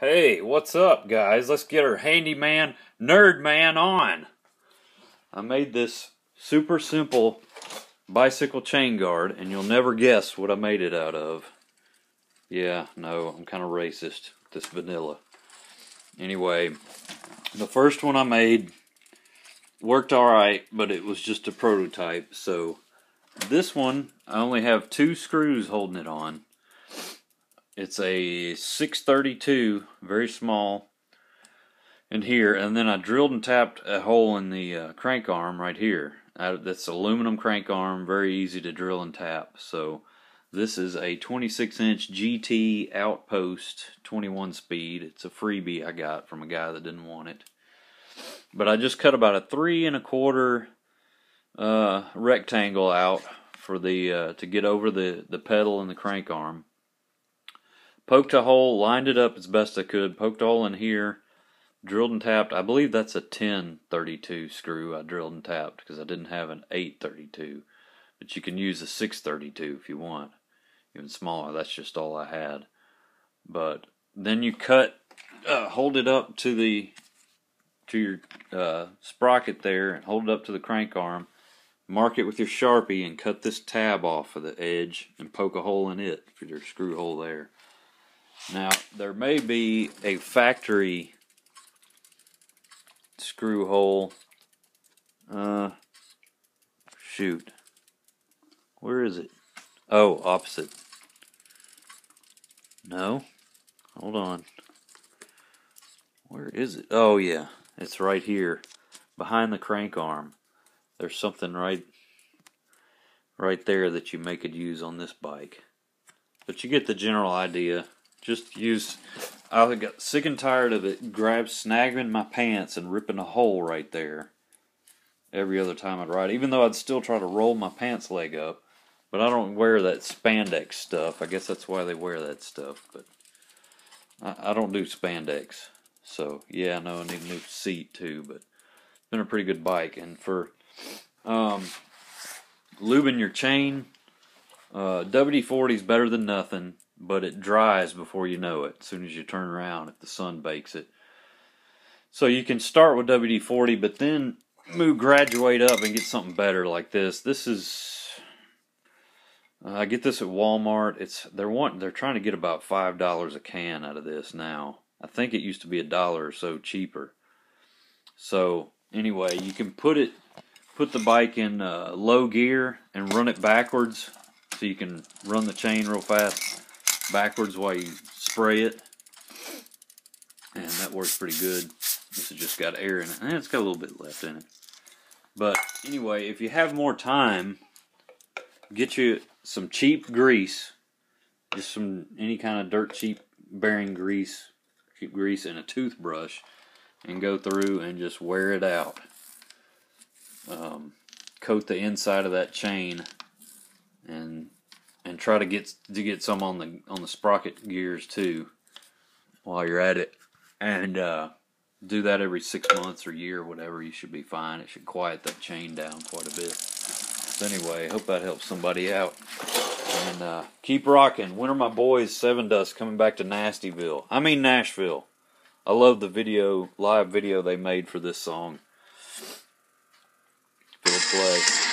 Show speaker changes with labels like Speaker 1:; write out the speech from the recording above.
Speaker 1: Hey, what's up, guys? Let's get our handyman, nerd man on. I made this super simple bicycle chain guard, and you'll never guess what I made it out of. Yeah, no, I'm kind of racist. This vanilla. Anyway, the first one I made worked alright, but it was just a prototype. So, this one, I only have two screws holding it on it's a 632, very small, in here, and then I drilled and tapped a hole in the uh, crank arm right here. that's aluminum crank arm, very easy to drill and tap. So this is a 26 inch GT Outpost 21 speed. It's a freebie I got from a guy that didn't want it. But I just cut about a three and a quarter uh, rectangle out for the uh, to get over the the pedal and the crank arm Poked a hole, lined it up as best I could, poked a hole in here, drilled and tapped. I believe that's a 1032 screw I drilled and tapped because I didn't have an 832. But you can use a 632 if you want, even smaller. That's just all I had. But then you cut, uh, hold it up to the to your uh, sprocket there and hold it up to the crank arm. Mark it with your sharpie and cut this tab off of the edge and poke a hole in it for your screw hole there. Now, there may be a factory screw hole. Uh, shoot. Where is it? Oh, opposite. No. Hold on. Where is it? Oh, yeah. It's right here. Behind the crank arm. There's something right right there that you may could use on this bike. But you get the general idea. Just use. I got sick and tired of it. Grab, snagging my pants and ripping a hole right there. Every other time I'd ride, even though I'd still try to roll my pants leg up, but I don't wear that spandex stuff. I guess that's why they wear that stuff. But I, I don't do spandex. So yeah, I know I need a new seat too. But it's been a pretty good bike, and for um, lubing your chain, uh, WD forty is better than nothing but it dries before you know it as soon as you turn around if the sun bakes it. So you can start with WD 40, but then move, graduate up and get something better like this. This is. Uh, I get this at Walmart. It's they're want they're trying to get about five dollars a can out of this now. I think it used to be a dollar or so cheaper. So anyway, you can put it put the bike in uh, low gear and run it backwards so you can run the chain real fast backwards while you spray it. And that works pretty good. This has just got air in it. And it's got a little bit left in it. But anyway, if you have more time, get you some cheap grease. Just some, any kind of dirt cheap bearing grease, cheap grease, and a toothbrush. And go through and just wear it out. Um, coat the inside of that chain and and try to get to get some on the on the sprocket gears too while you're at it. And uh, do that every six months or year or whatever. You should be fine. It should quiet that chain down quite a bit. So anyway hope that helps somebody out. And uh, keep rocking. When are my boys Sevendust coming back to nastyville? I mean nashville. I love the video live video they made for this song. Field play